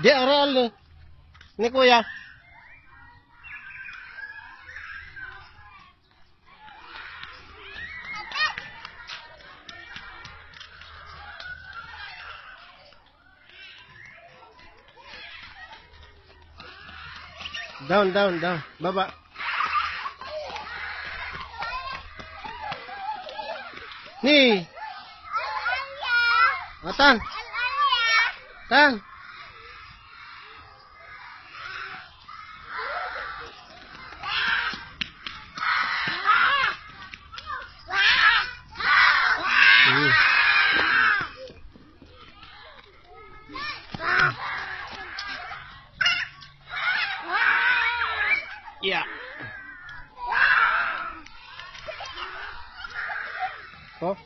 Di aral ni. Kuya. Down, down, down. Baba. Ni. O, tang. Tang. 呀！走。